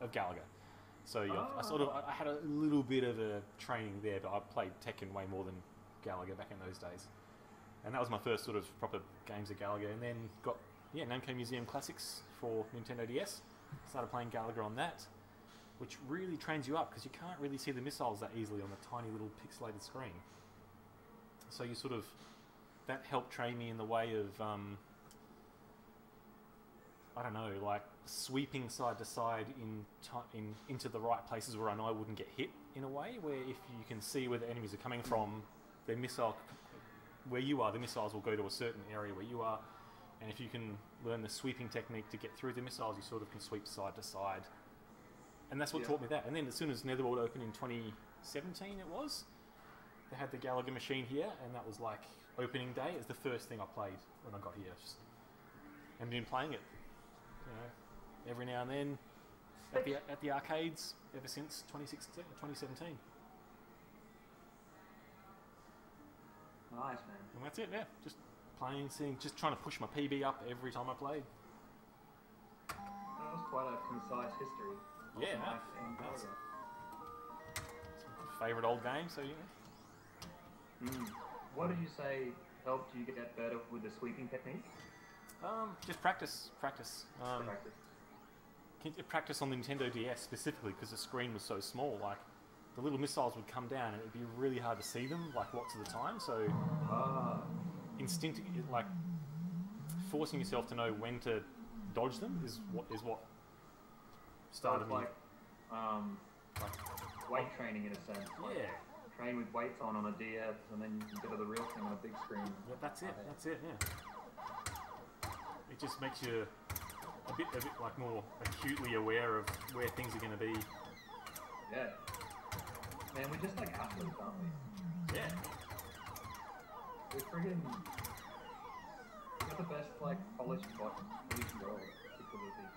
of Galaga. So yeah, I sort of I had a little bit of a training there, but I played Tekken way more than Galaga back in those days. And that was my first sort of proper games of Galaga, and then got yeah Namco Museum Classics for Nintendo DS. Started playing Galaga on that, which really trains you up because you can't really see the missiles that easily on the tiny little pixelated screen. So you sort of that helped train me in the way of um, I don't know, like sweeping side to side in, in into the right places where I know I wouldn't get hit in a way. Where if you can see where the enemies are coming from, their missile where you are, the missiles will go to a certain area where you are. And if you can learn the sweeping technique to get through the missiles, you sort of can sweep side to side. And that's what Yeah. taught me that. And then as soon as Netherworld opened in 2017, it was, they had the Galaga machine here, and that was like opening day. It was the first thing I played when I got here. Just, and been playing it, you know, every now and then at the, at the arcades ever since 2016, 2017. Nice, man. And that's it, yeah. Just playing, seeing, just trying to push my PB up every time I played. That was quite a concise history. Yeah, no, in that's- Galaga. Favourite old game, so yeah. Mm. What did you say helped you get that better with the sweeping technique? Um, just practice, practice. Um, Practice. Can- practice on the Nintendo DS specifically because the screen was so small. Like, the little missiles would come down and it would be really hard to see them, like, lots of the time. So, instinct, like, forcing yourself to know when to dodge them is what is what started like um, like, weight training in a sense. Like yeah, train with weights on on a DS, and then you can get to the real thing on a big screen. Yeah, that's it. That's it. Yeah. It just makes you a bit, a bit like more acutely aware of where things are going to be. Yeah. Man, we just like athletes, aren't we? Yeah. We're friggin' got the best like polished body in the world because of these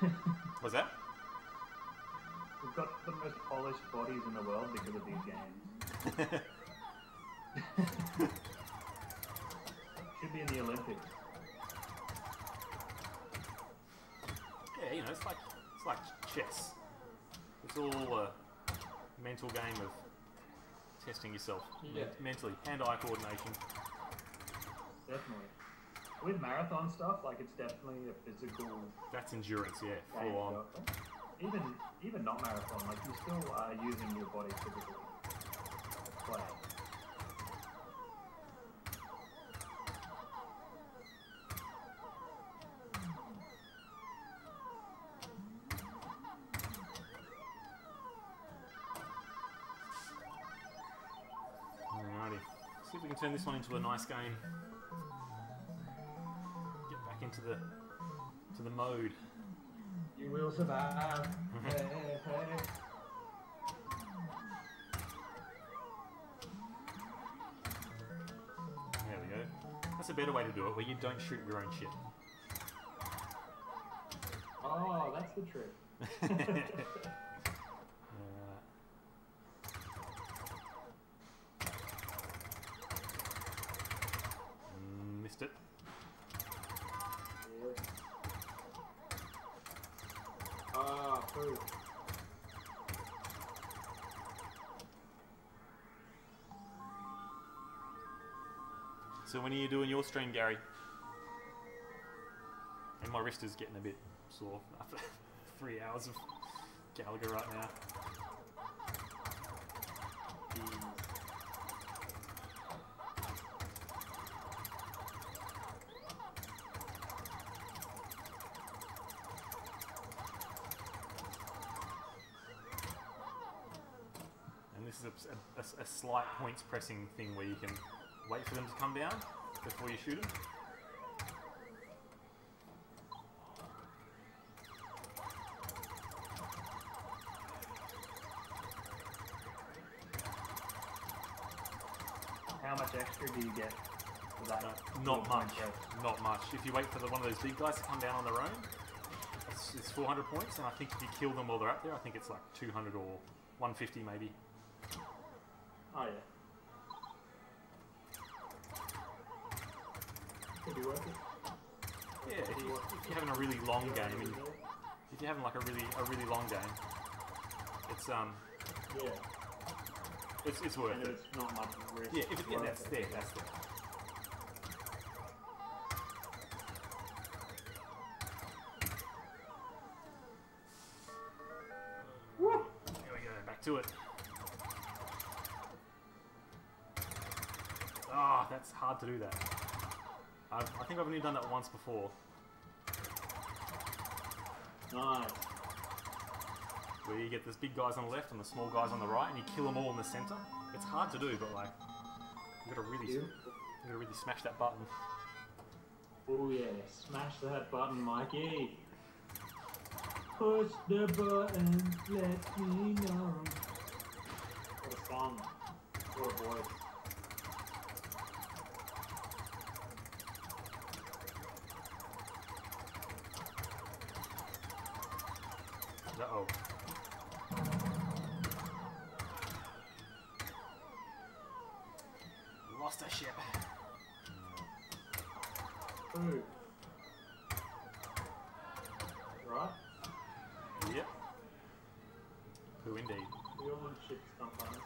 games. Was that? We've got the most polished bodies in the world because of these games. Should be in the Olympics. Know, it's like it's like chess. It's all a mental game of testing yourself Yeah. Men- mentally, hand-eye coordination. Definitely. With marathon stuff, like it's definitely a physical That's endurance. Yeah, full on. Even even not marathon, like you still are using your body physically. Play. Turn this one into a nice game. Get back into the to the mode. You will survive. hey, hey. There we go. That's a better way to do it, where you don't shoot your own shit. Oh, that's the trick. when are you doing your stream, Gary? And my wrist is getting a bit sore after three hours of Galaga right now. And this is a, a- a slight points pressing thing where you can wait for them to come down before you shoot him. How much extra do you get for that? Uh, little not much. Not much. If you wait for the, one of those big guys to come down on their own, it's, it's 400 points, and I think if you kill them while they're up there, I think it's like 200 or 150 maybe. Oh yeah. Could be worth it. Yeah, if, you, if you're having a really long game and if if you're having like a really a really long game, it's um Yeah. it's, it's worth And it. it's not much risk. Yeah, if it, yeah, that's it. there, that's there. Woo! Here we go, back to it. Ah, that's hard to do that. I've, I think I've only done that once before, Nice. Where you get these big guys on the left and the small guys on the right, and you kill them all in the center. It's hard to do, but like, you gotta really, you gotta really smash that button. Oh yeah, smash that button, Mikey. Push the button, let me know. What a song. What a voice. Uh oh. Lost a ship. Ooh. Right? Yep. Who indeed? We all want.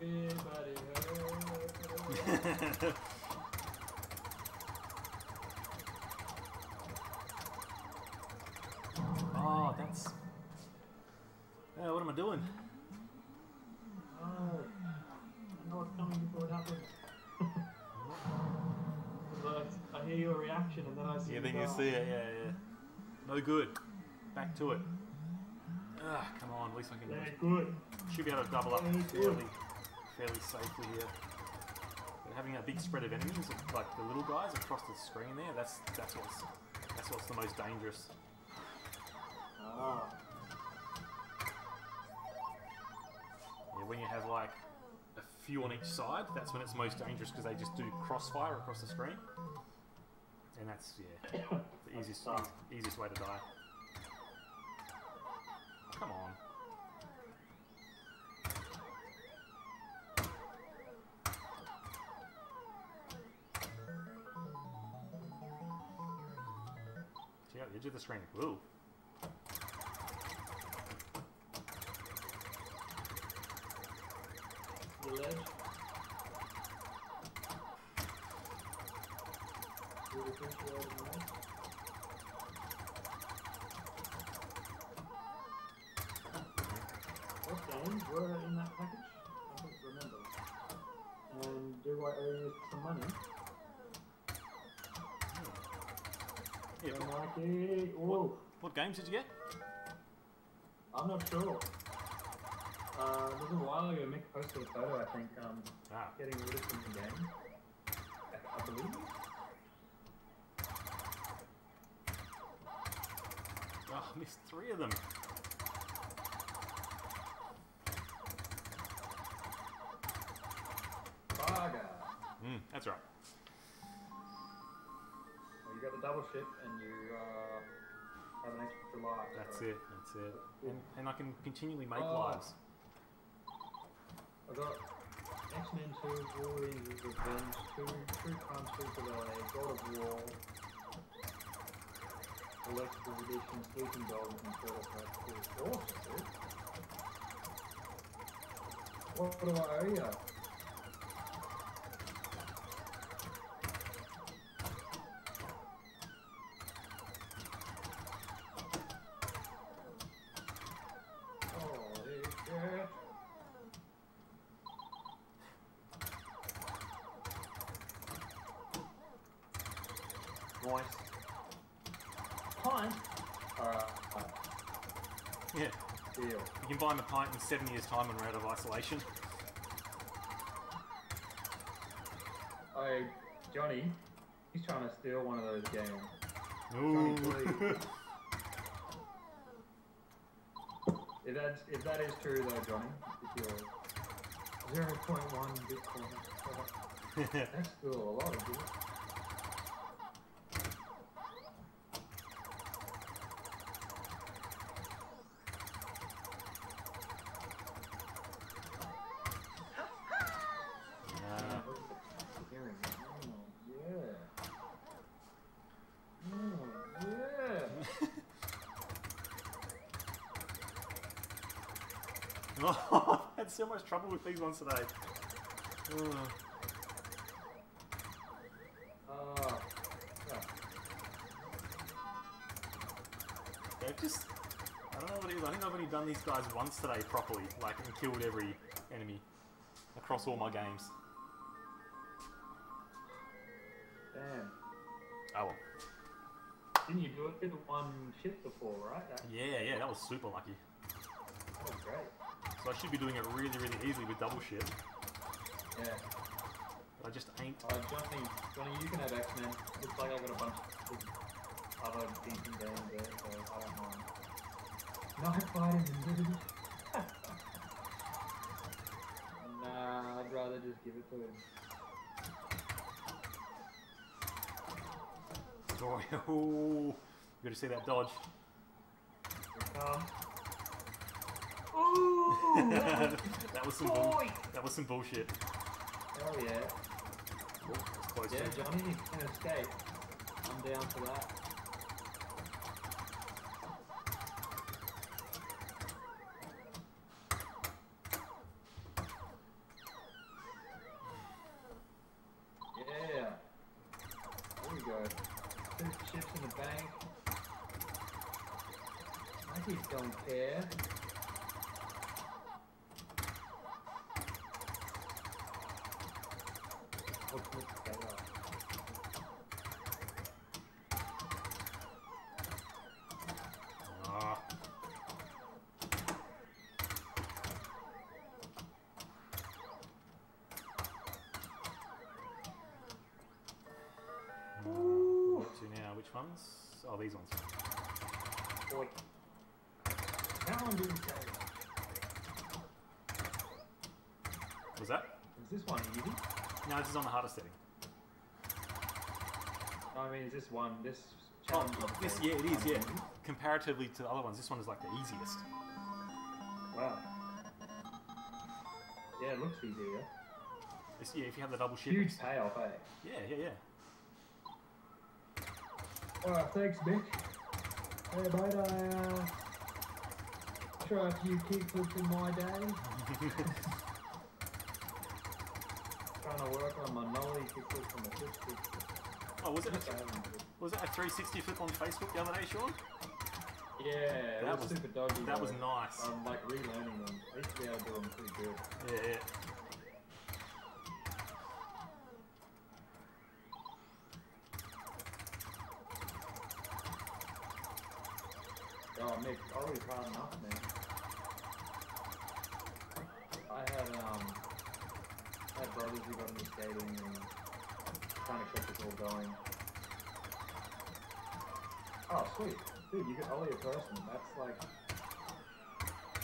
Everybody hurts. oh, that's. Uh, what am I doing? Oh, I know what's coming before it happens. But I hear your reaction and then I see Yeah, the then you see it. Yeah, yeah. No good. Back to it. Ah, come on. At least I can. Yeah, good. Should be able to double up Yeah, good. fairly, fairly safely here. But having a big spread of enemies, like the little guys across the screen there, that's that's what's that's what's the most dangerous. Ah, Yeah, when you have like a few on each side, that's when it's most dangerous because they just do crossfire across the screen, and that's yeah the easiest tough. easiest way to die. The screen. Whoa. Yeah, Whoa. What games did you get? I'm not sure. Uh, it was a while ago, Mick posted a photo, I think, um, Ah, getting rid of some game. I, believe. oh, I missed three of them. Saga! Mm, that's right. You got the double ship and you uh, have an extra life. That's so it. That's it. And, and I can continually make Oh. lives. I got X-Men 2, Wolverine Revenge 2, True Crime Super God of War, Collector's Edition, Sleeping Dogs, and Turtle Part 2. Awesome, dude. What do I owe you? Holy shit. Nice. Pint? Alright, Yeah. deal. You can buy him a pint in seven years' time when we're out of isolation. Oh, Johnny, he's trying to steal one of those games. Ooh. please. If that's if that is true though, Johnny, if you're zero point one Bitcoin, that's still a lot of good. Trouble with these ones today. Ugh. Oh. yeah. They've just. I don't know what it is. I think I've only done these guys once today properly, like, and killed every enemy across all my games. Damn. Oh well. Didn't you do it with one ship before, right? That, Yeah, yeah, that was super lucky. that was great. So I should be doing it really, really easily with double shit. Yeah. But I just ain't. Uh, Johnny, Johnny, you can have X-Men. Looks like I got a bunch of other decent games there, so I don't mind. Night fighting and Nah, I'd rather just give it to him. Oh, you gotta see that dodge. Here it comes. Ooh! that was some bull- that was some bullshit. Hell yeah. Oh, that's close. Yeah. Johnny, you can escape. I'm down for that. Yeah. There we go. Two chips in the bank. Mikey's don't care. What's this better? Ah. Ooh. What to now? Which ones? Oh, these ones. Boy. That one didn't say. Was that? Is this one easy? No, this is on the hardest setting. I mean, is this one, this Oh, challenge? this, yeah, it is, yeah. Comparatively to the other ones, this one is like the easiest. Wow. Yeah, it looks easier. This, yeah, if you have the double ship. Huge it's- payoff, eh? Yeah, yeah, yeah. Alright, thanks, Mick. Hey, mate, I, uh, try a few kickflips in my day. Trying to work on my nollie kickflip from the flip oh, was it a, was it a 360 flip on Facebook the other day, Sean? Yeah, That was, was- super doggy. That though. was nice. I'm like relearning them. I used to be able to do them pretty good. Yeah, yeah. Oh, Mick, always hard enough, man. I had um, I had brothers who got into skating and trying to keep us all going. Dude, you get ollie a person. That's like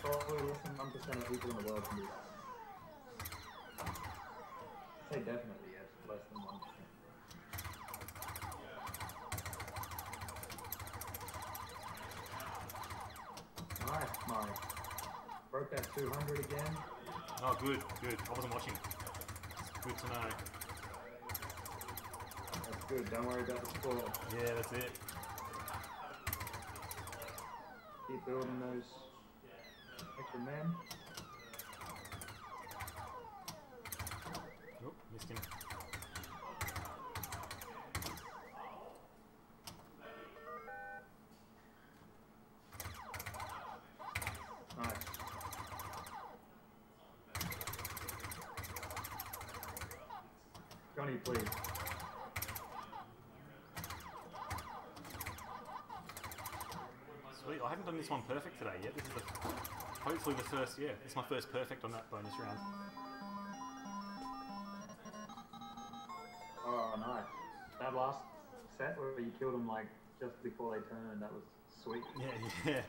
probably less than one percent of people in the world can do that. I'd say definitely yes, less than one percent. Nice, Mike. Broke that 200 again. Oh, good, good. I wasn't watching. Good to know. That's good. Don't worry about the score. Yeah, that's it. Keep building those extra men. Oh, missed him. Nice. Johnny, please. Sweet. I haven't done this one perfect today yet. This is the, hopefully the first. Yeah, it's my first perfect on that bonus round. Oh, nice. That last set where you killed them like just before they turned, that was sweet. Yeah, yeah.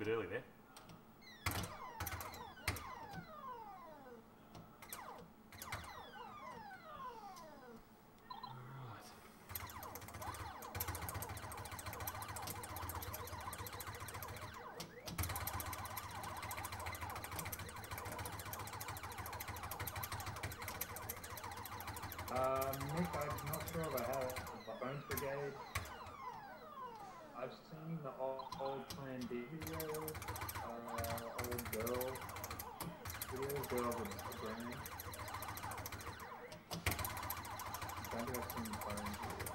bit early there. Um, Brigade. I've seen the old, old Plan B video. Girl a brain. I don't think I've seen the Bones video.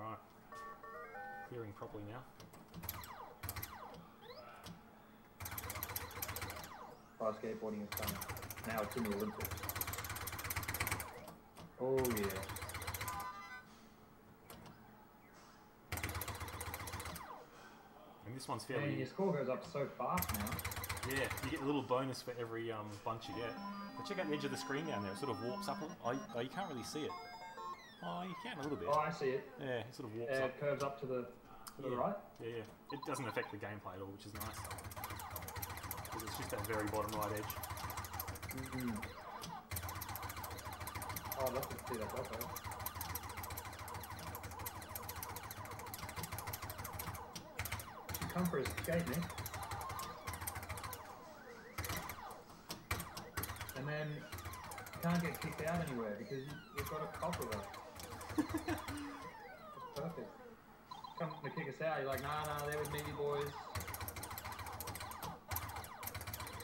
Alright. Hearing properly now. Fire skateboarding is fun. Now it's in the Olympics. Oh yeah. And this one's fairly. your score goes up so fast now. Yeah, you get a little bonus for every um, bunch you get. But check out the edge of the screen down there. It sort of warps up. Oh, you- oh, you can't really see it. Oh, you can a little bit. Oh, I see it. Yeah, it sort of Uh, warps it up. curves up to the to the right. Yeah, yeah. It doesn't affect the gameplay at all, which is nice. 'Cause it's just that very bottom right edge. Mm. Oh, that's a speed up, okay. You come for his skate, Nick. And then you can't get kicked out anywhere because you, you've got a cop with us. It's perfect. Come to kick us out, you're like, nah, nah, they're with me, boys.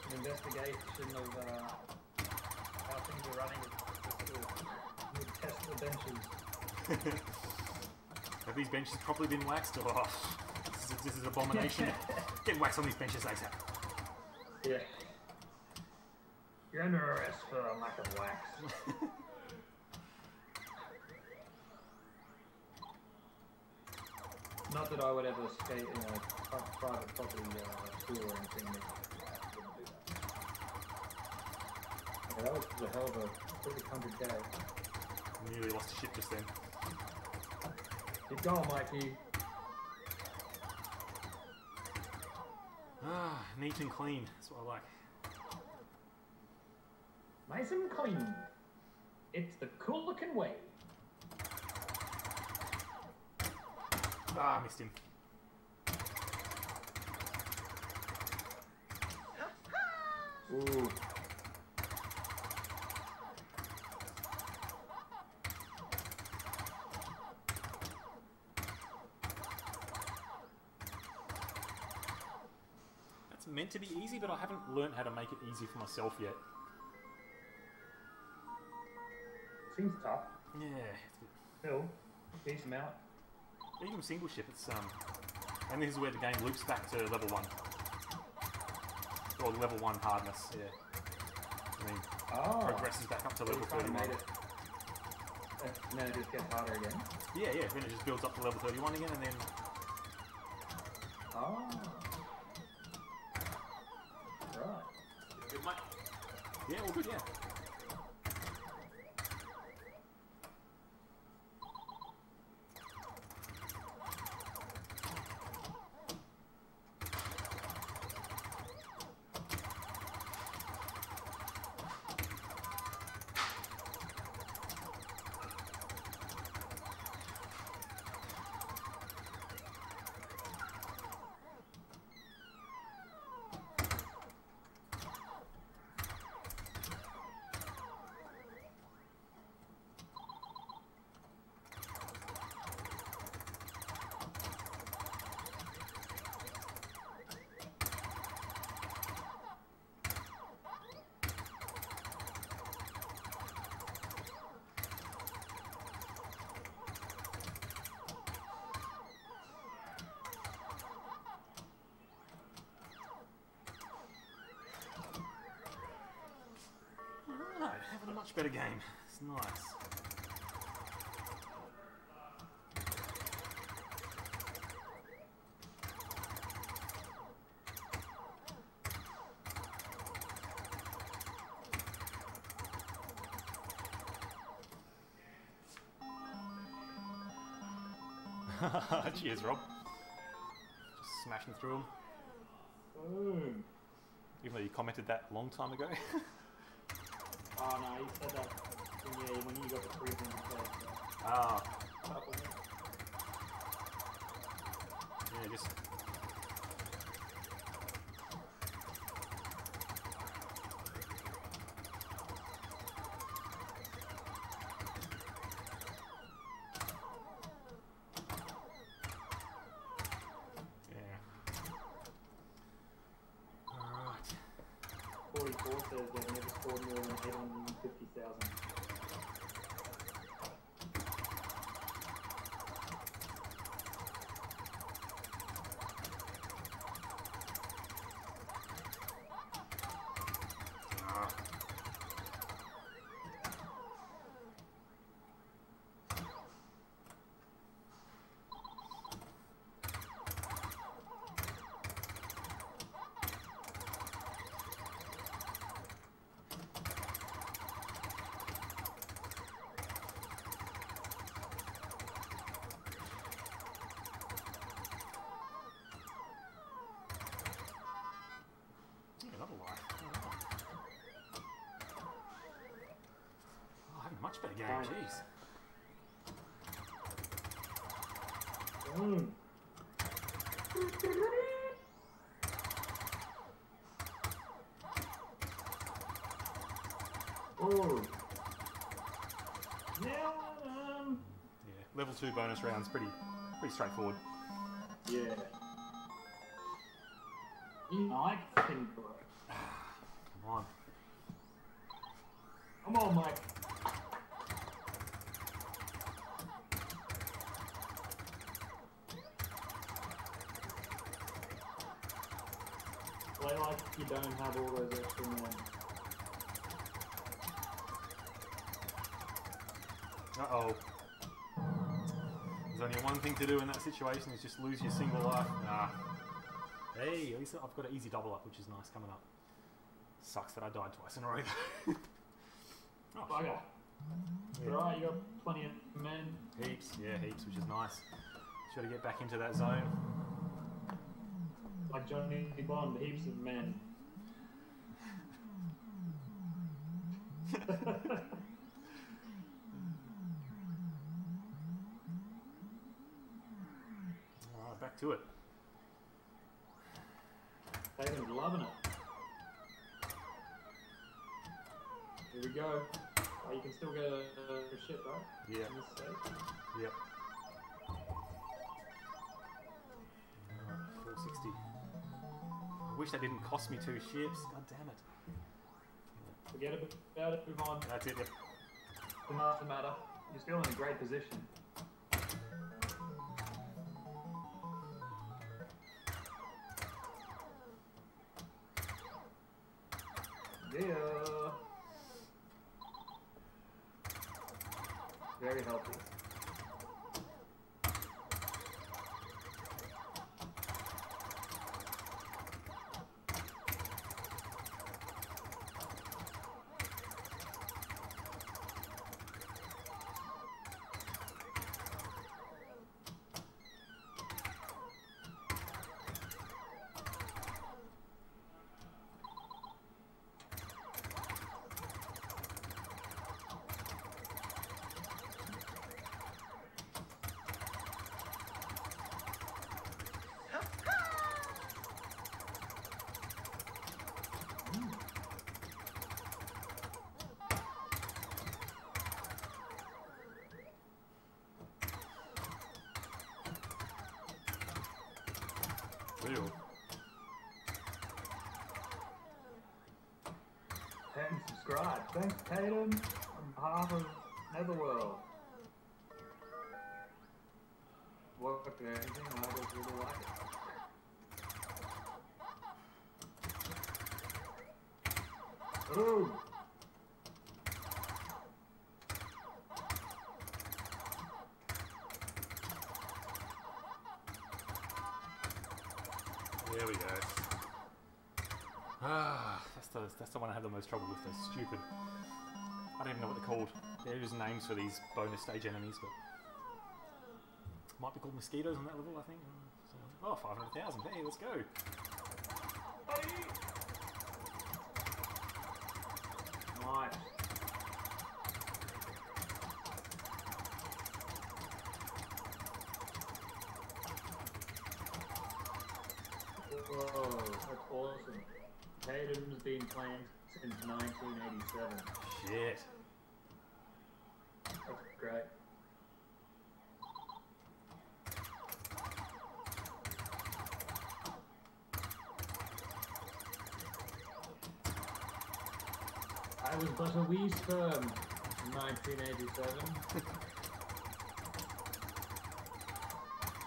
An investigation of uh, how things are running with the school. We test the benches. Have these benches properly been waxed? Oh, this is, this is abomination. Get wax on these benches, ASAP. Yeah. You're under arrest for a lack of wax. Not that I would ever skate in a private property uh, school or anything. Nick. I wouldn't do that. Yeah, that was a hell of a pretty hundred day. Nearly lost a ship just then. Keep going, Mikey. Ah, neat and clean. That's what I like. Nice and clean. It's the cool looking way. Ah, I missed him. Ooh. Meant to be easy, but I haven't learned how to make it easy for myself yet. Seems tough. Yeah, Still, decent amount. even single ship, it's um, and this is where the game loops back to level one, or level one hardness. Yeah, I mean, Oh. progresses back up to So level thirty-one. made it. And then it just gets harder again. Yeah, yeah. Then it just builds up to level thirty-one again, and then Oh. Right. good, mate. Yeah, all good. Alright, having a much better game. It's nice. Cheers, Rob. Just smashing through them. Boom. Even though you commented that a long time ago. Oh no, you said that when you, when you got the freezing place. ah, minutes. just. Yeah. 44 says they've never scored more than 850,000. Ah. Yeah, another life. Oh, having a much better game. Right. Jeez. Mm. Oh. Now, um, Yeah, level two bonus rounds pretty pretty straightforward. yeah. You like Pinbro. Come on. Come on, Mike. Play like you don't have all those extra men. Uh oh. There's only one thing to do in that situation is just lose your single life. Ah. Hey, at least I've got an easy double up, which is nice coming up. Sucks that I died twice in a row oh, Bugger. Yeah. Right, you got plenty of men. Heaps, yeah, heaps, which is nice. Try to get back into that zone. Like Johnny Bond, heaps of men. Wish that didn't cost me two ships. God damn it. Forget about it, move on. That's it, yep. Doesn't matter. You're still in a great position. Yeah. Very healthy. And subscribe. Thanks, Tatum, behalf of Netherworld. Work and everything, I just really like it. Ooh! That's the one I have the most trouble with. They're stupid. I don't even know what they're called. They're just names for these bonus stage enemies, but might be called mosquitoes on that level, I think. So, oh, 500,000. Hey, let's go. Nice. Whoa, that's awesome. Tatum's been playing since 1987. Shit. That's great. I was but a wee sperm in 1987.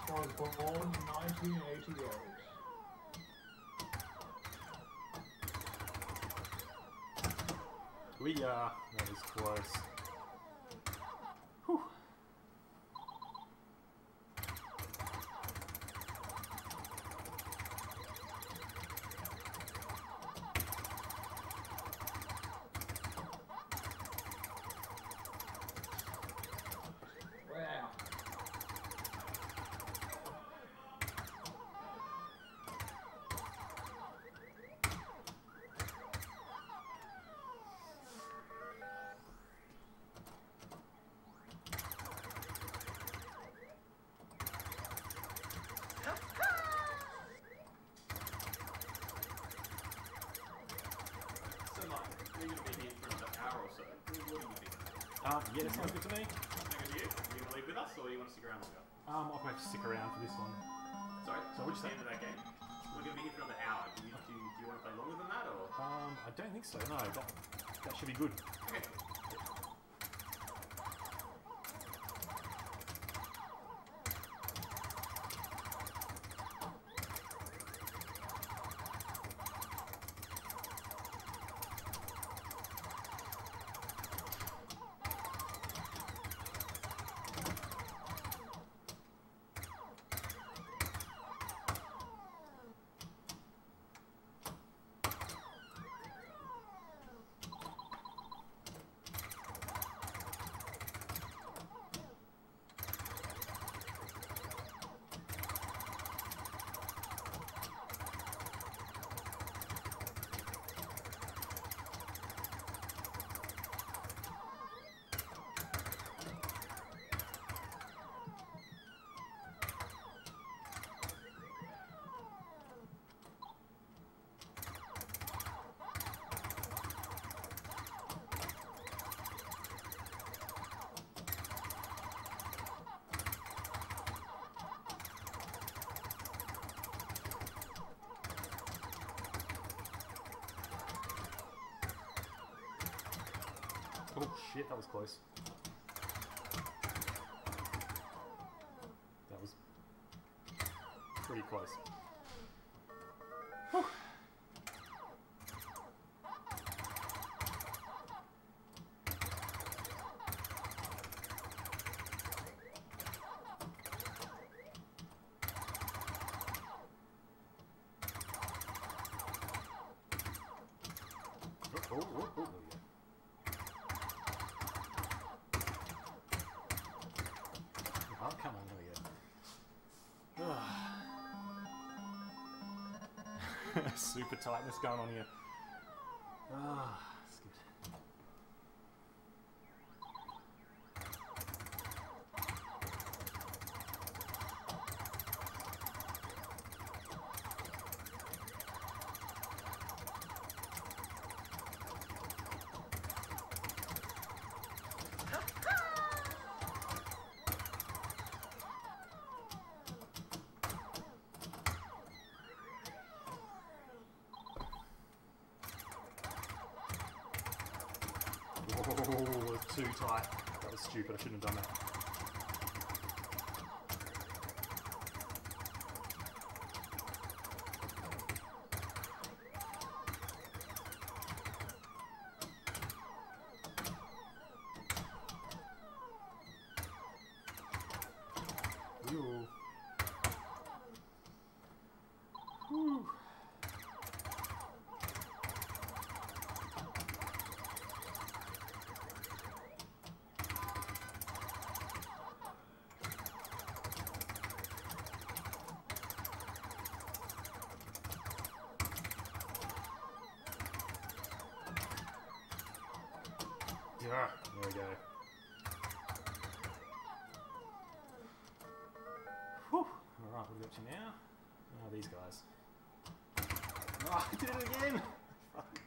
I was born in 1988. We. That was close. Whew. Wow. So, Mike, you're going to be here for another hour or so. What are you thinking? Uh, yeah, that sounds good to me. Sound good to you? Are you going to leave with us or you want to stick around longer? Um, I'll have to stick around for this one. End of that game? We're going to be here for another hour. Do you, do do you want to play longer than that or? Um, I don't think so. No, that that should be good. Oh shit, that was close. That was pretty close. Whew. Oh, oh, oh, Super tightness going on here. Ah, that's good. Oh, too tight. That was stupid. I shouldn't have done that. Ooh. Whew. Yeah, there we go. Whew. Alright, what are we up to now? Oh, these guys. Oh, I did it again! Fuck.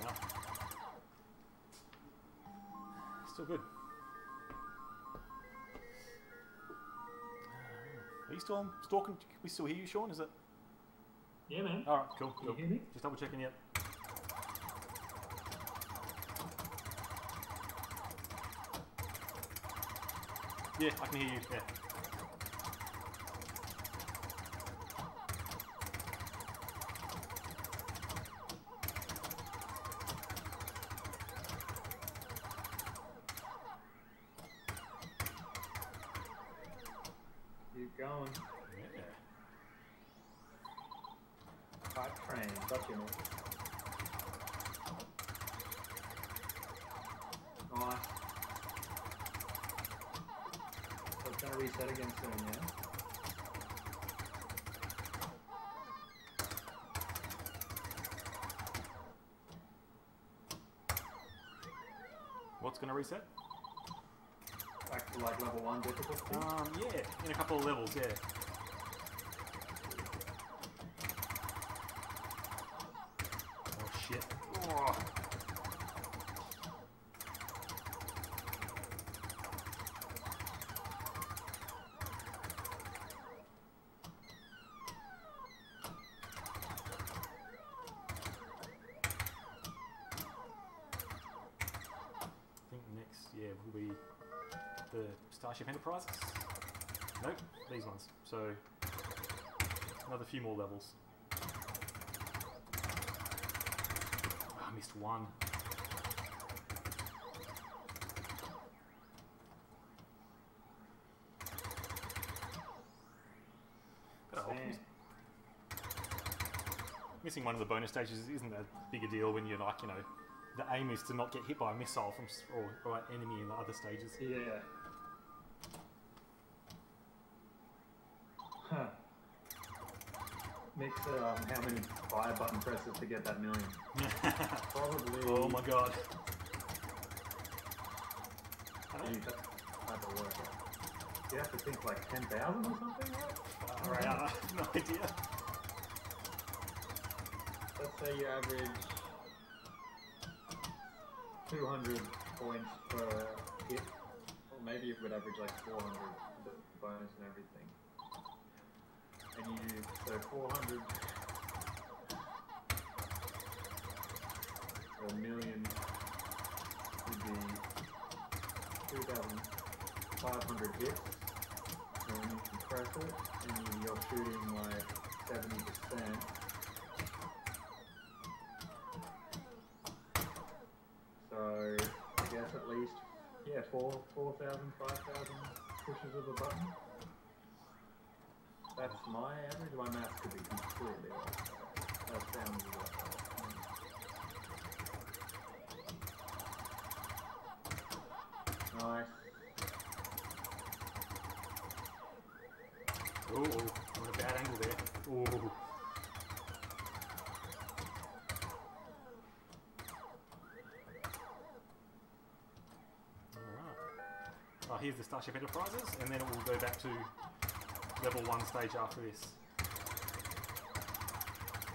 No. Still good. Are you still stalking? Can we still hear you, Sean? Is it? Yeah, man. Alright, cool. Can cool. you hear me? Just double checking yet. Yeah, I can hear you. Yeah. Keep going. Yeah. Pipe train. Got you, man. Nice. So it's gonna reset again soon, yeah? What's going to reset? Back to like level one difficulty. Um, yeah, in a couple of levels, yeah. Oh shit. Oh. I think next, yeah, will be the Starship Enterprises. Nope, these ones. So another few more levels. Ah, I missed one. But, oh, Damn. miss- missing one of the bonus stages isn't that big a deal when you're like, you know, the aim is to not get hit by a missile from or, or an enemy in the other stages. Yeah. Um, how many fire button presses to get that million? Probably. oh my god. You have to work. You have to think like 10,000 or something, right? Alright, I have no idea. Let's say you average 200 points per hit. Or maybe it would average like 400 with the bonus and everything. So 400 or a million would be 2,500 hits. And when you compress it, and you- you're shooting like 70%. So I guess at least yeah, four 5,000 pushes of a button. That's my average. My math could be completely off. That sounds right. Nice. Oh, what a bad angle there. Oh. Alright. Oh, here's the Starship Enterprises, and then it will go back to level one stage after this.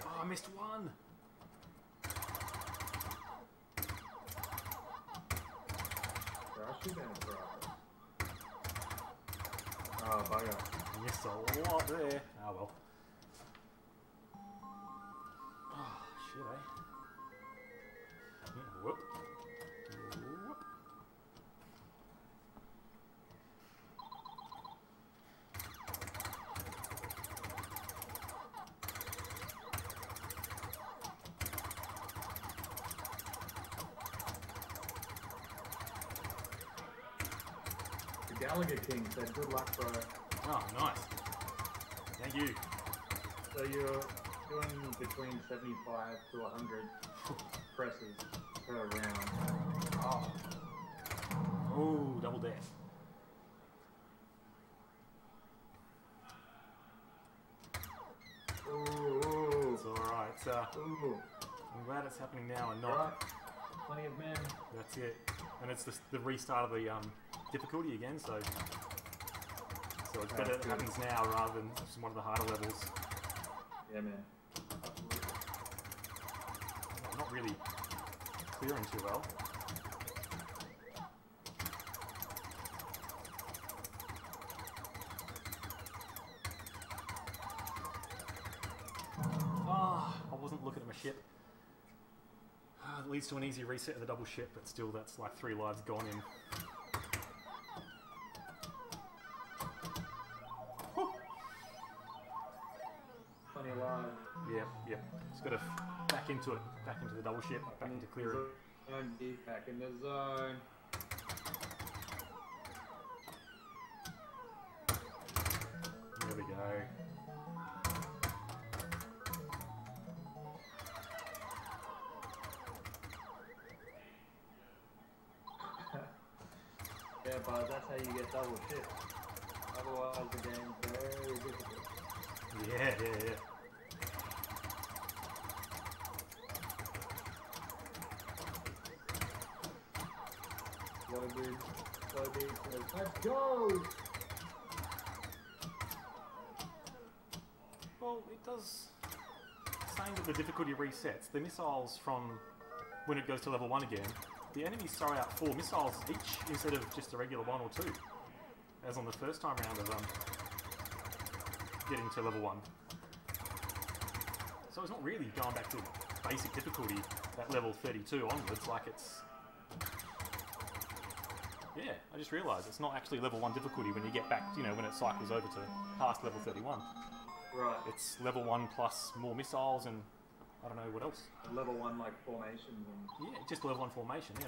Oh, I missed one. Galaga King said, "Good luck, bro." Oh, nice. Thank you. So you're doing between 75 to 100 presses per round. Oh. Oh, double death. Ooh, ooh, It's alright. Uh. I'm glad it's happening now and not. Alright. Plenty of men. That's it. And it's the, the restart of the um, difficulty again, so so it's better it happens now rather than just one of the harder levels. Yeah, man. I'm not really clearing too well. Ah, I wasn't looking at my ship. Ah, It leads to an easy reset of the double ship, but still, that's like three lives gone in. Back into it, back into the double ship, back into clearing. Zone deep back in the zone. There we go. Yeah, but that's how you get double shit. Otherwise, the game's very difficult. Yeah, yeah, yeah. Let's go! Well, it does. Saying that the difficulty resets, the missiles from when it goes to level 1 again, the enemies throw out four missiles each instead of just a regular one or two. As on the first time round of um, getting to level 1. So it's not really going back to basic difficulty at level 32 onwards, like it's. Yeah, I just realised it's not actually level 1 difficulty when you get back, you know, when it cycles over to past level 31. Right. It's level 1 plus more missiles and I don't know what else. Level 1 like formations and Yeah, just level 1 formation, yeah.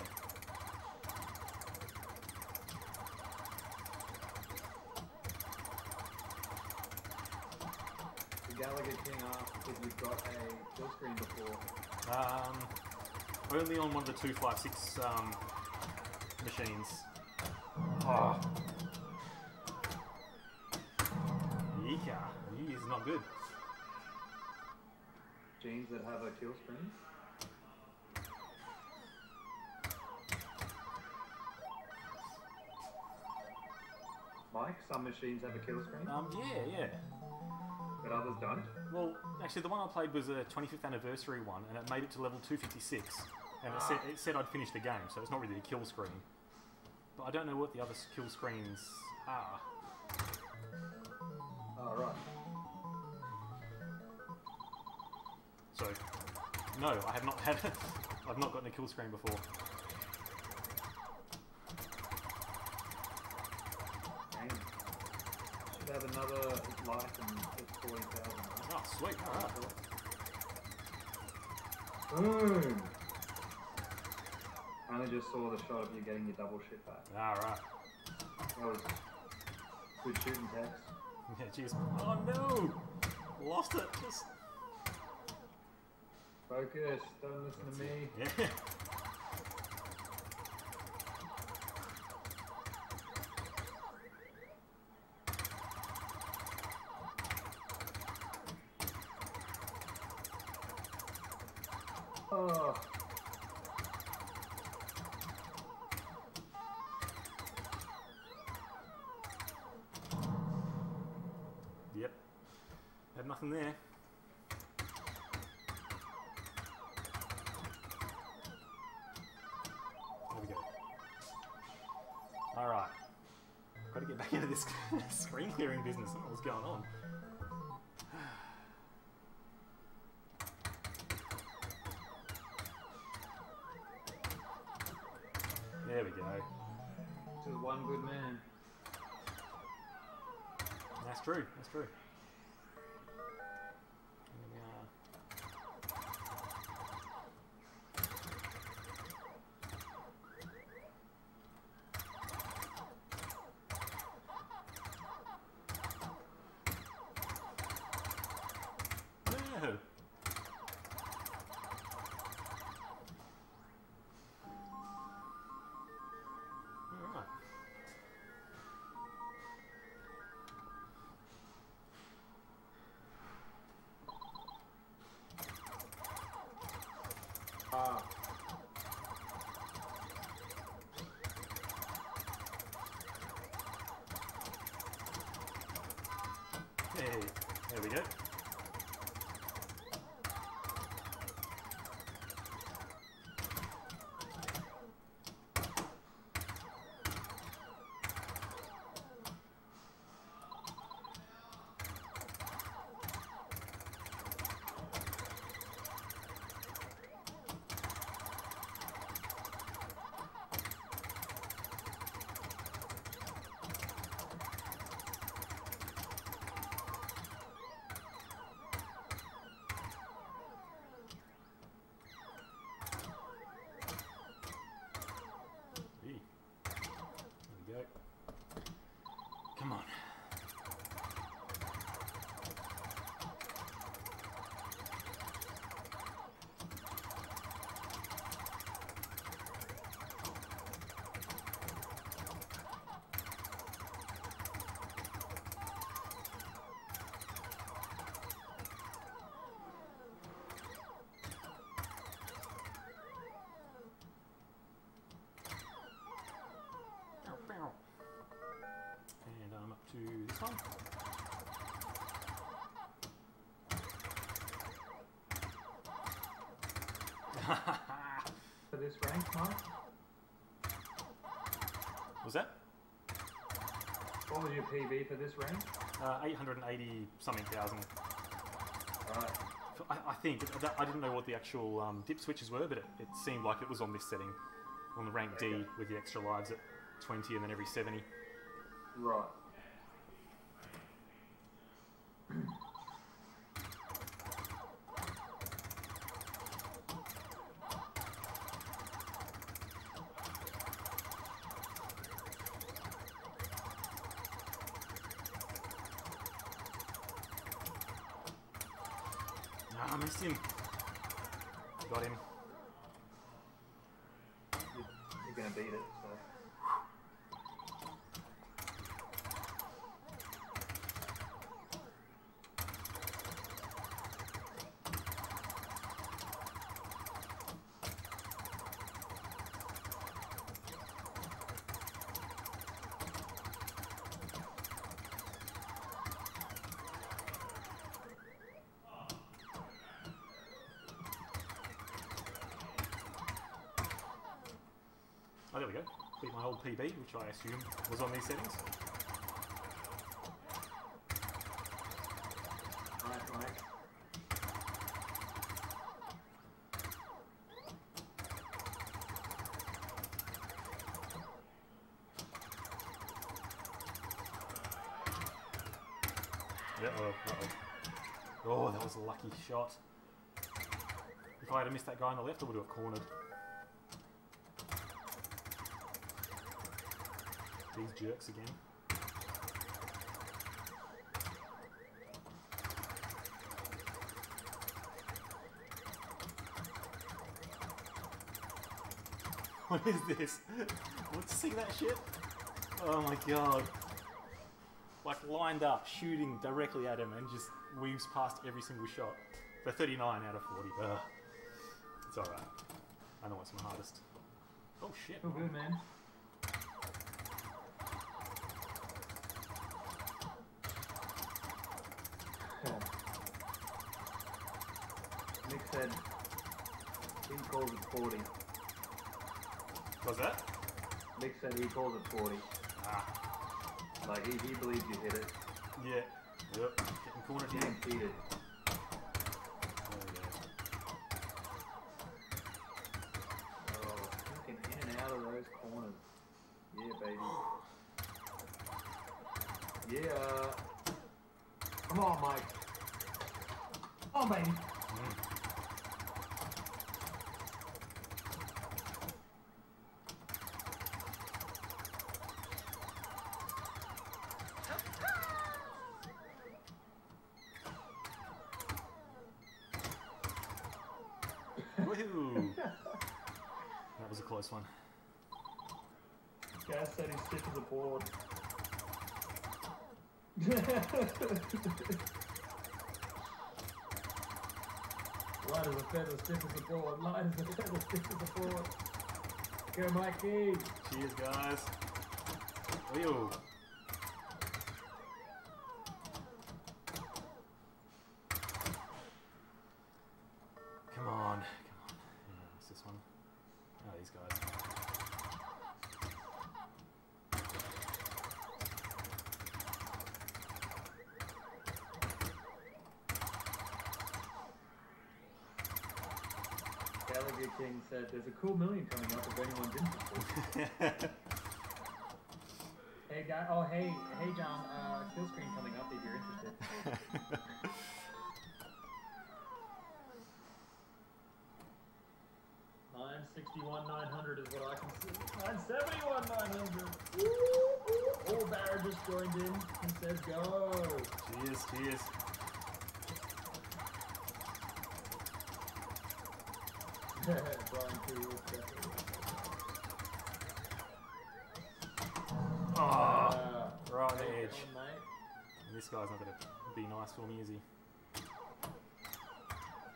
the Galaga King asks if you've got a kill screen before. Um, only on one of the 256 um, machines. Oh. Yika. Yee is not good. Genes that have a kill screen. Mike, some machines have a kill screen, Um, yeah, yeah. but others don't. Well, actually, the one I played was a 25th anniversary one, and it made it to level 256. And it said, it said I'd finished the game, so it's not really a kill screen. But I don't know what the other kill screens are. Oh, right. So, no, I have not had. I've not gotten a kill screen before. Dang. Should have another life and just 40,000. Oh, ah, sweet. All right. Boom! I just saw the shot of you getting your double shit back. All right. That was good shooting text. Yeah, cheers. Oh no! Lost it. Just Focus, don't listen to me. yeah. Had nothing there. There we go. Alright. Got to get back into this screen clearing business. I don't know what's going on. There we go. This is one good man. That's true. That's true. For this rank, Mike? was that? What was your PB for this rank? Uh, 880 something thousand. Right. I, I think that, I didn't know what the actual um, dip switches were, but it, it seemed like it was on this setting, on the rank D with the extra lives at 20 and then every 70. Right. Thank you. Oh, there we go. Beat my old PB, which I assume was on these settings. Mike. Yeah, uh, uh-oh. Oh, that was a lucky shot. If I had missed that guy on the left, I would have cornered. Jerks again. What is this? Want to see that shit. Oh my god. Like lined up, shooting directly at him and just weaves past every single shot. For 39 out of 40. Ugh. It's alright. I know what's my hardest. Oh shit. Feel good, man. Nick said he calls it 40. Was that? Nick said he calls it 40. Ah, Like, he, he believes you hit it. yeah. Yep. Getting cornered You here. didn't cheat it. Oh, yeah. Oh, fucking in and out of those corners. Yeah, baby. Yeah. Come on, Mike. Come on, baby. Mm. Woohoo! That was a close one. Gas said he's stiff as a board. Light as a feather, stiff as a board. Light as a feather, stiff as a board. Go, Mikey. Cheers, guys. Ew. Come on, come on. Yeah, what's this one? Oh, these guys. Galaga King said, "There's a cool million coming up if anyone's interested." hey, guy. Oh, hey, hey, John. Uh, kill screen coming up if you're interested. Nine sixty-one nine hundred is what I can see. Nine seventy-one nine hundred. Oh, Barrett just joined in. He says, "Go." cheers, cheers. Brian Cruz, definitely. Oh, right on the edge. And this guy's not going to be nice for me, is he?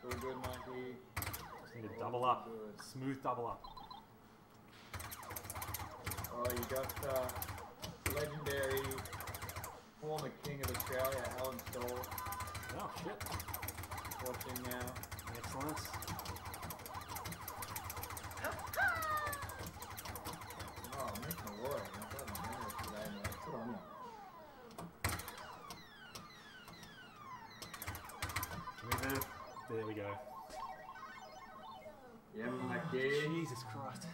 All good, Mikey. Just need to double up. Smooth double up. Oh, you got uh, legendary Former King of Australia, Alan Stoll, Oh shit! watching now. Excellent. Oh, Mick Malloy. I got my memory today, mate. Good on you. Give me the. There we go. Yeah, McGee. Jesus Christ.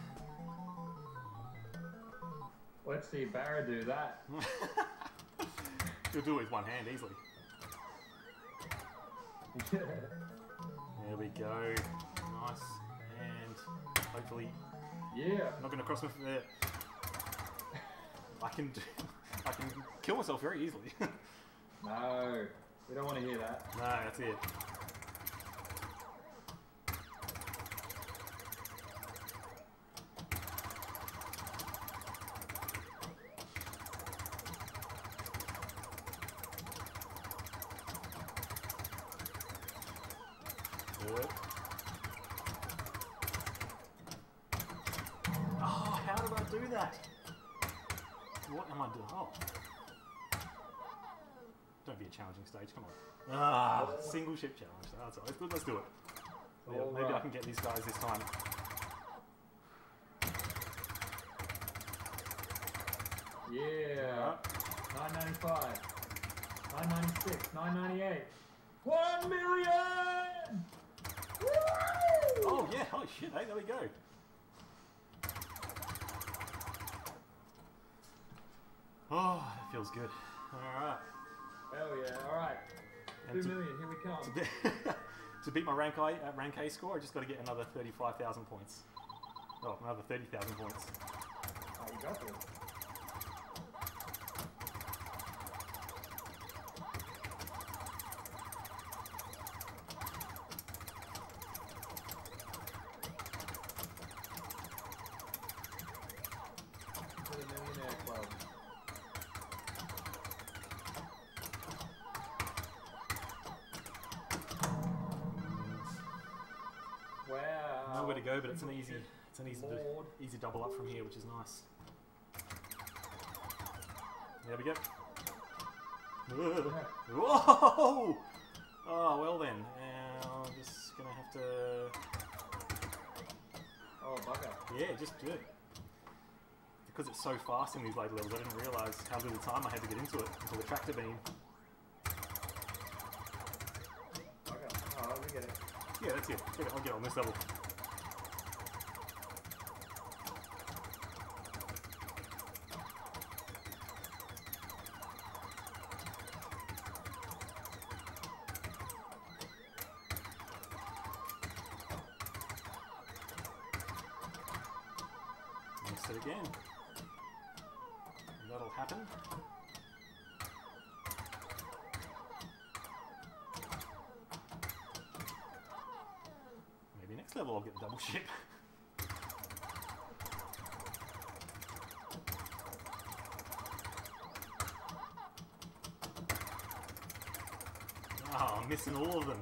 Let's see Barra do that. You'll do it with one hand easily. There we go. Nice. And hopefully yeah. I'm not gonna cross my there. Uh, I can do I can kill myself very easily. no, No, we don't want to hear that. No, that's it. Good. Oh, how did I do that? What am I doing? Oh. Don't be a challenging stage, come on. Ah, single ship challenge. That's all. Let's, do- let's do it. Yeah, maybe I can get these guys this time. Yeah. 995. 996. 998. 1 million! Woo! Oh yeah, oh shit, hey, there we go. Oh, that feels good. Alright. Hell yeah. Alright. And 2 to- million. Here we come. To, be- to beat my rank I, uh, rank A score, I just got to get another 35,000 points. Oh, another 30,000 points. Oh, you got this. Go, but it's an easy, it's an easy, easy double up from here, which is nice. There we go. Whoa! Oh well then, uh, I'm just gonna have to, Oh, bugger. yeah, just do it. Because it's so fast in these later levels, I didn't realise how little time I had to get into it until the tractor beam. Bugger. Oh, we get it. Yeah, that's it. Get it. I'll get on this level. Missing all of them.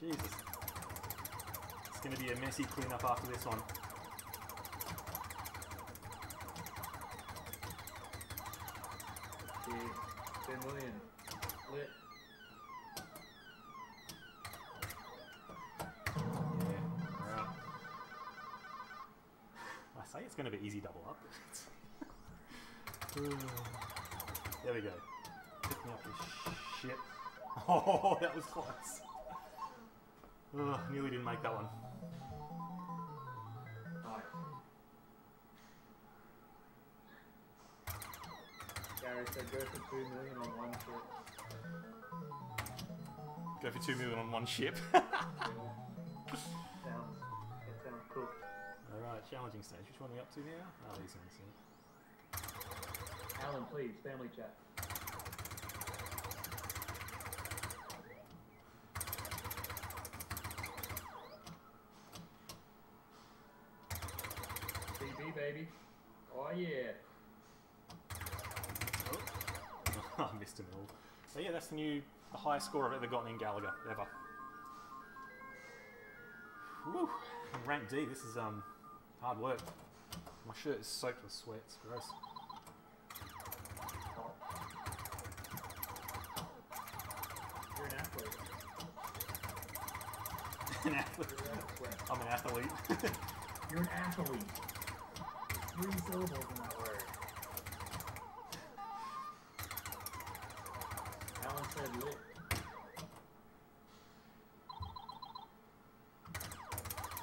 Jesus. It's going to be a messy cleanup after this one. Yeah. 10 million. Lit. Yeah. I say it's going to be easy double up. there we go. Pick me up this shit. Oh, that was close. Ugh, nearly didn't make that one. Gary said go for 2 million on one trip. Go for 2 million on one ship. Sounds, that sounds cool. Alright, challenging stage. Which one are we up to now? Oh, these ones. yeah. Alan, please, family chat. baby. Oh, yeah. I missed all. So yeah, that's the new, the highest score I've ever gotten in Galaga, ever. Woo! Rank D, this is um hard work. My shirt is soaked with sweat, it's gross. You're an athlete. An athlete. I'm an athlete. You're an athlete. Three syllables in that word. Alan said lit.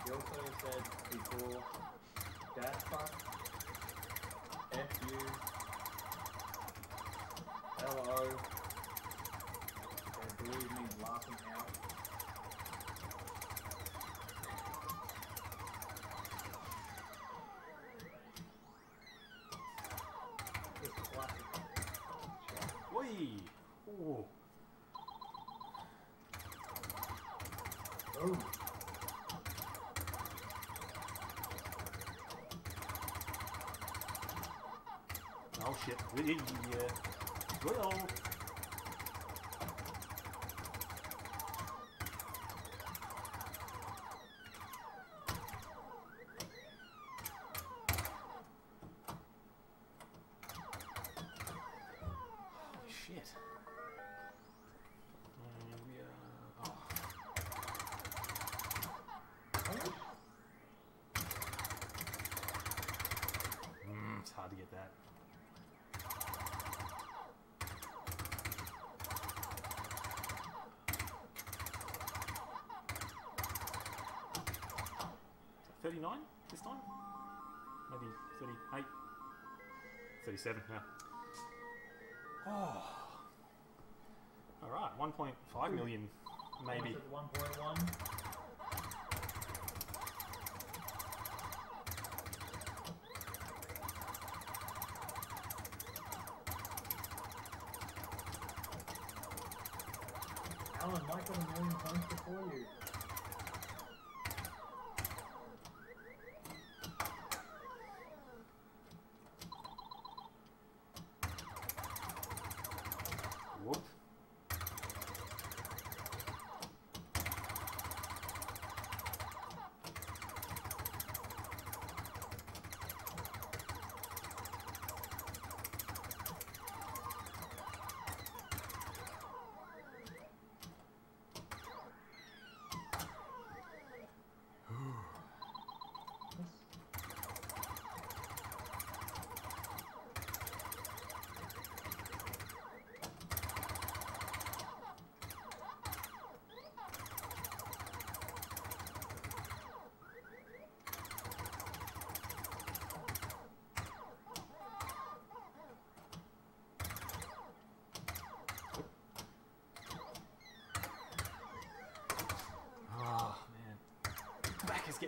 He also said before dad fuck, F you, L O, and believe me laughing out. Just classic. Whee! Ooh. Oh. Oh shit. Yeah. Well.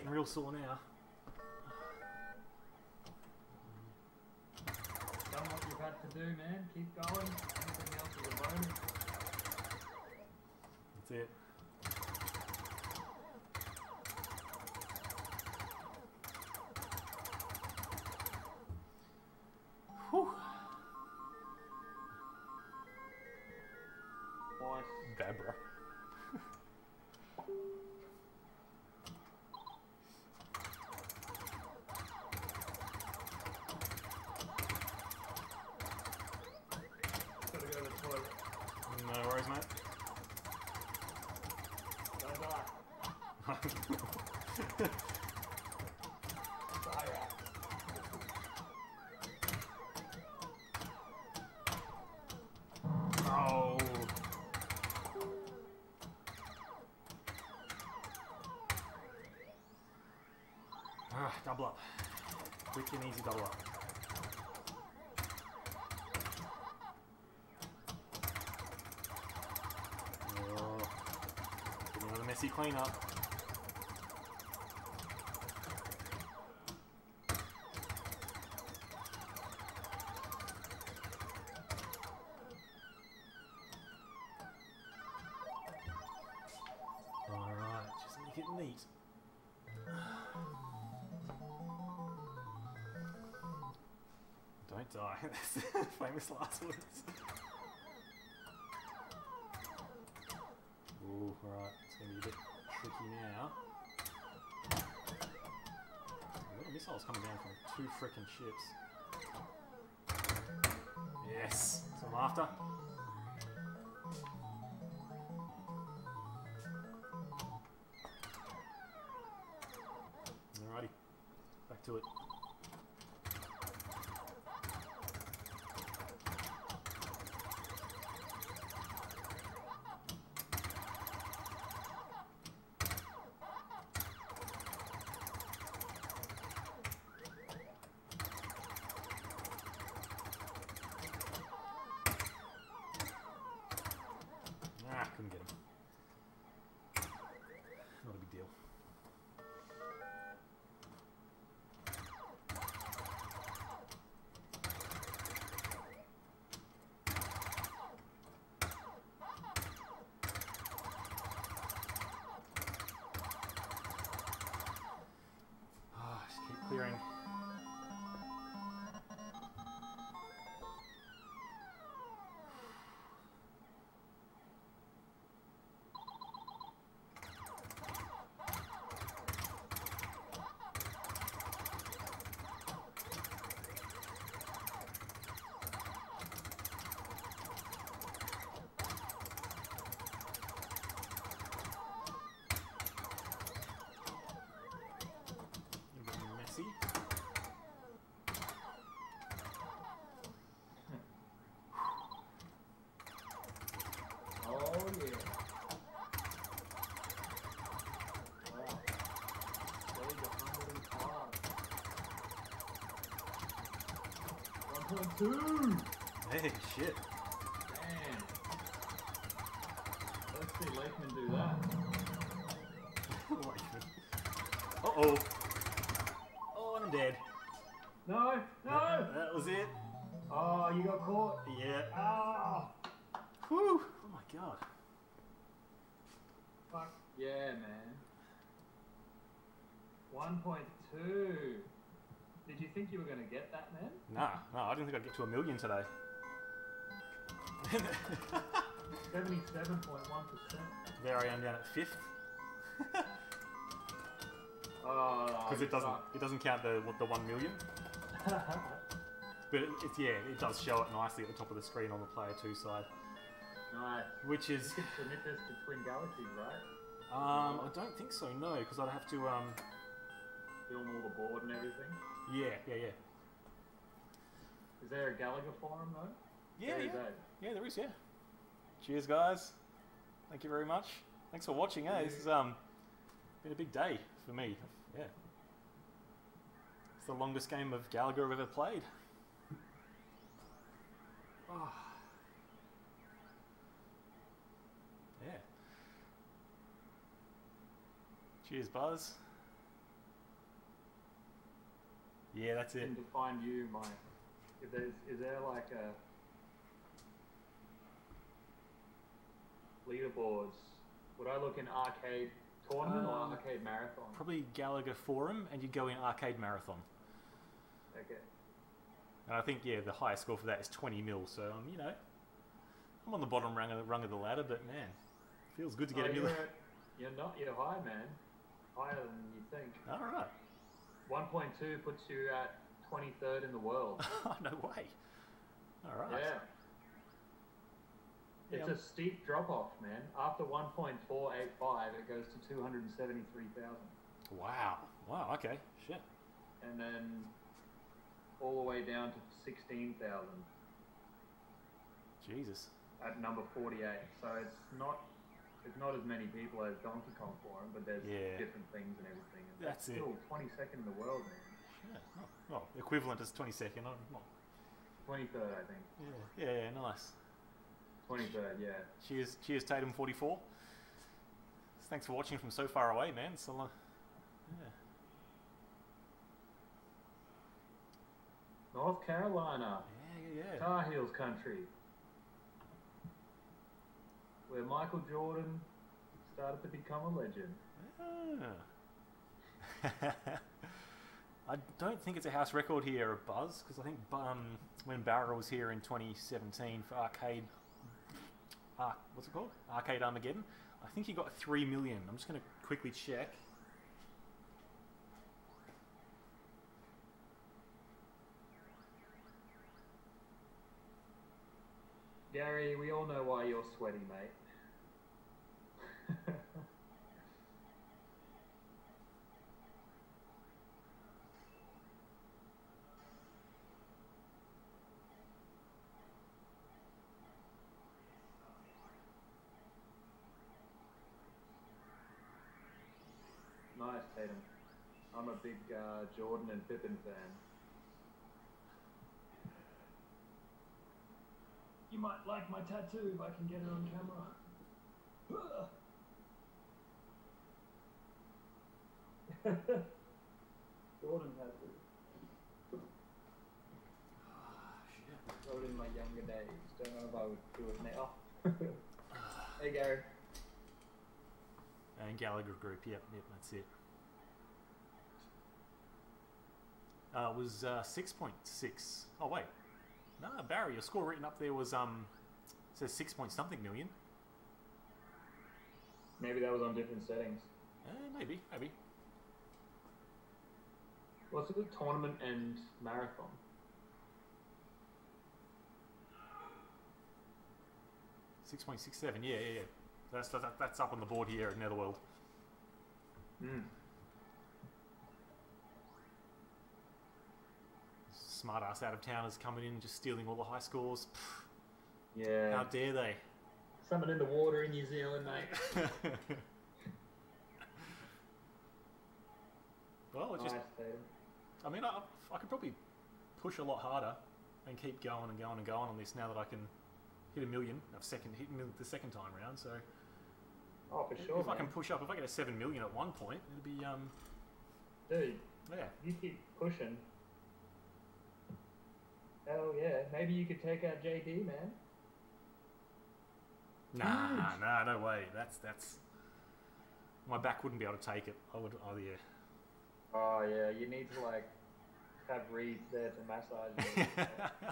Getting real sore now. Done what you've had to do, man. Keep going. Anything else is a bonus. That's it. Whew. Twice. Babra. Gotta go to the toilet. No worries, mate. Don't die. oh. Ah, double up. Quick and easy double up. Oh. Another messy cleanup. famous last words. Ooh, alright, it's gonna be a bit tricky now. A lot of missiles coming down from two freaking ships. Yes, some laughter. Alrighty, back to it. 105. 1.2! Hey, shit. Damn. Let's see Lakeman do that. uh oh. Oh, I'm dead. No! No! That was it. Oh, you got caught. Yeah. Ah! Whew. Oh my god. Fuck yeah, man. 1.2. You think you were going to get that, man? Nah, no, I didn't think I'd get to a million today. 77.1%. there I am down at fifth. Oh, Because it doesn't it doesn't count the what the one million. But it, it's yeah, it does show it nicely at the top of the screen on the player two side. nice. Which You is can submit this to Twin Galaxies, right? um I don't think so, no, because I'd have to um Film all the board and everything. Yeah, yeah, yeah. Is there a Galaga forum though? Yeah, There yeah. Yeah, there is, yeah. Cheers guys. Thank you very much. Thanks for watching, eh? This has um been a big day for me. Yeah. It's the longest game of Galaga I've ever played. Oh. Yeah. Cheers, Buzz. Yeah, that's it. And to find you, Mike. If there's, is there like a leaderboards? Would I look in arcade tournament Um, or arcade marathon? Probably Galaga Forum, and you go in Arcade Marathon. Okay. And I think yeah, the highest score for that is 20 mil. So um, you know, I'm on the bottom rung of the rung of the ladder, but man, feels good to get Oh, a you're, you're not. You're high, man. Higher than you think. All right. 1.2 puts you at 23rd in the world. Oh, no way. All right. Yeah. It's Yeah. a steep drop off, man. After 1.485, it goes to 273,000. Wow. Wow. Okay. Shit. And then all the way down to 16,000 Jesus. at number 48. So it's not it's not as many people as Donkey Kong Forum, but there's Yeah. different things and everything. And That's it. still 22nd in the world, man. Shit. Oh, well, equivalent is 22nd. I'm not. 23rd, I think. Yeah. Yeah. Yeah. Nice. 23rd, yeah. Cheers. Cheers, Tatum 44. Thanks for watching from so far away, man. So, uh, yeah. North Carolina, Yeah. Yeah. Tar Heels country, where Michael Jordan started to become a legend. Ah. I don't think it's a house record here, Buzz, because I think um, when Barra was here in 2017 for Arcade, Arc, what's it called? Arcade Armageddon. I think he got three million. I'm just going to quickly check. Gary, we all know why you're sweaty, mate. nice, Tatum. I'm a big uh, Jordan and Pippen fan. You might like my tattoo if I can get it on camera. Jordan tattoo. Wrote in my younger days. Don't know if I would do it now. hey Gary. And Galaga Group, yep, yep, that's it. Uh, was uh, 6.6. Oh, wait. No, Barry, your score written up there was, um, says 6 point something million. Maybe that was on different settings. Uh, maybe, maybe. What's it? Tournament and marathon. Six point six seven. Yeah, yeah, yeah. That's that, that's up on the board here at Netherworld. Hmm. Smart ass out of towners coming in, just stealing all the high scores. Yeah. How dare they? Something in the water in New Zealand, mate. well, it just. Nice. I mean, I, I could probably push a lot harder and keep going and going and going on this now that I can hit a million. I've second hit the second time round, so Oh, for sure. if sure. I can push up, if I get a seven million at one point, it'll be um Dude, yeah. you keep pushing. Hell yeah. Maybe you could take out JD, man. Nah, nah, no way. That's that's my back wouldn't be able to take it. I would. Oh yeah. Oh yeah, you need to like have Reed there to massage. Uh,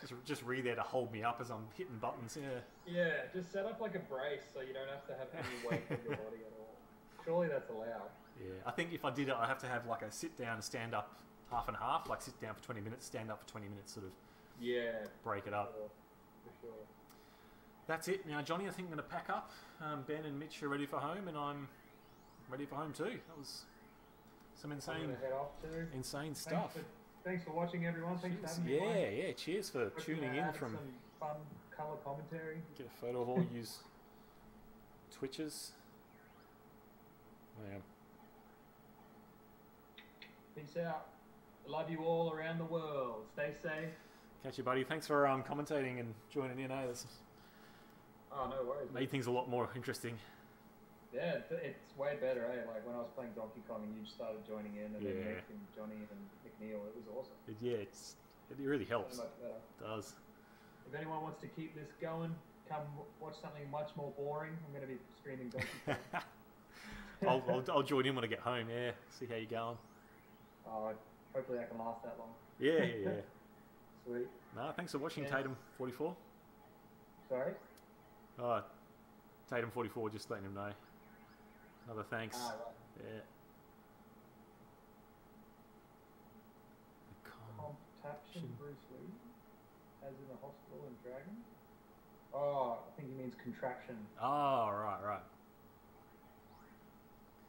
Just just Reed there to hold me up as I'm hitting buttons. Yeah. yeah, just set up like a brace so you don't have to have any weight in your body at all. Surely that's allowed. Yeah. I think if I did it, I'd have to have like a sit down, stand up, half and half. Like sit down for twenty minutes, stand up for twenty minutes, sort of Yeah, break it up. for, for sure. That's it. Now, Johnny, I think I'm going to pack up. Um, ben and Mitch are ready for home, and I'm ready for home too. That was some insane, gonna head off too. insane Thanks stuff. for, thanks for watching, everyone. Thanks for Cheers. having me. Yeah, yeah. Cheers for Hopefully tuning in from. some fun color commentary. Get a photo of all yous Twitches. Yeah. Peace out. I love you all around the world. Stay safe. Catch you, buddy. Thanks for um, commentating and joining in. Eh? That's Oh, no worries. made things a lot more interesting. Yeah, it's, way better, eh? Like when I was playing Donkey Kong and you just started joining in, and then Yeah. Nick and Johnny and McNeil, it was awesome. It, yeah, it's it really helps. So much better. It does. If anyone wants to keep this going, come watch something much more boring. I'm going to be streaming Donkey Kong. I'll, I'll, I'll join in when I get home. Yeah, see how you're going. oh, hopefully I can last that long. Yeah, yeah, yeah. Sweet. no, thanks for watching, Yeah. Tatum forty four. Sorry. Oh, Tatum forty four. Just letting him know. Another thanks. Ah, right. Yeah. The com- Comptaction Shin- Bruce Lee, as in the hospital and Dragon. Oh, I think he means contraction. Oh, right, right.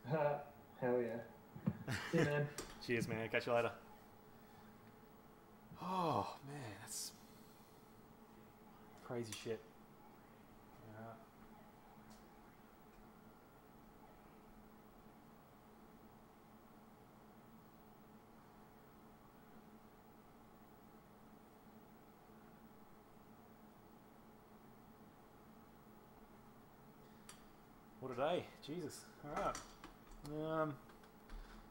Hell yeah. See you, man. Cheers, man. Catch you later. Oh man, that's crazy shit. What a day, Jesus! All right. Um,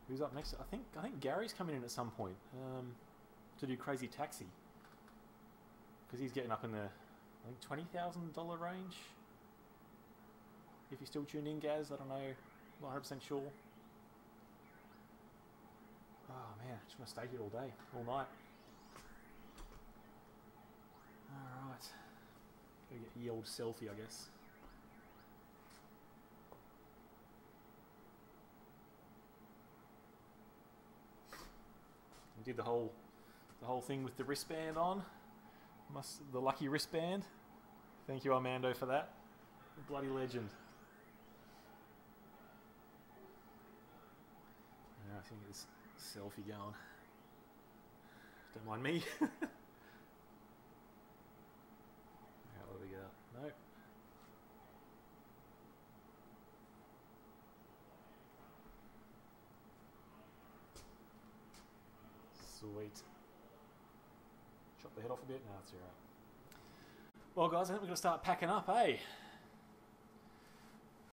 who's up next? I think I think Gary's coming in at some point um, to do Crazy Taxi because he's getting up in the I think twenty thousand dollar range. If you're still tuned in, Gaz, I don't know, not hundred percent sure. Oh man, I just want to stay here all day, all night. All right, gotta get the old selfie, I guess. Did the whole the whole thing with the wristband on. Must the lucky wristband. Thank you, Armando, for that. Bloody legend. I think it's selfie going. Don't mind me. what do we got? Nope. Sweet. Chop the head off a bit. No, it's alright. Well, guys, I think we're going to start packing up, eh?